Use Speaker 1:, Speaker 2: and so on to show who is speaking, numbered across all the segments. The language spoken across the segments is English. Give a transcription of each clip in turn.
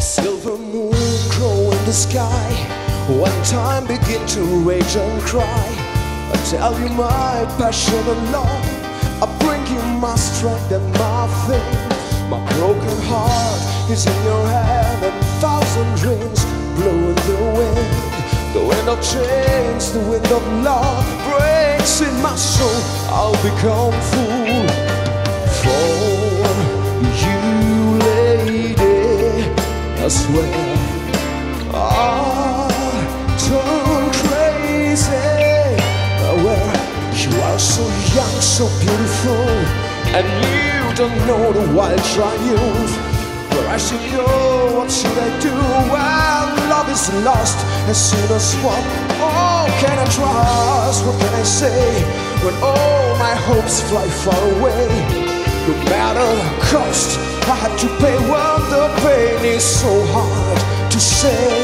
Speaker 1: A silver moon glow in the sky. When time begin to rage and cry, I tell you my passion and love. I bring you my strength and my faith. My broken heart is in your hand, and thousand dreams blow in the wind. The wind of change, the wind of love breaks in my soul. I'll become fool swear I turn crazy. Well, you are so young, so beautiful, and you don't know the wild triumph. But I should know what should I do when love is lost as soon as what? Oh, can I trust? What can I say when all my hopes fly far away? No matter the cost, I had to pay pain is so hard to say.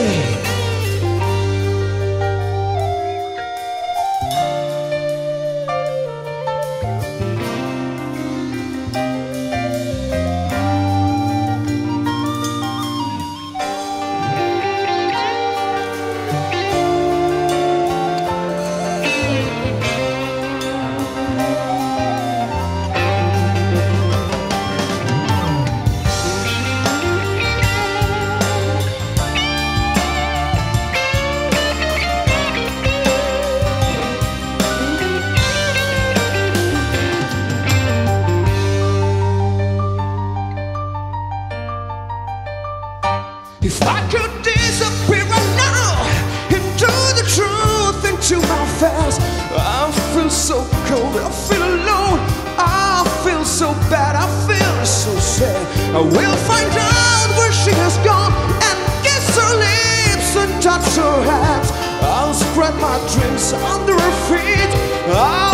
Speaker 1: If I could disappear right now into the truth, into my past, I feel so cold, I feel alone, I feel so bad, I feel so sad. I will find out where she has gone and kiss her lips and touch her hands. I'll spread my dreams under her feet. I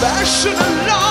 Speaker 1: that begin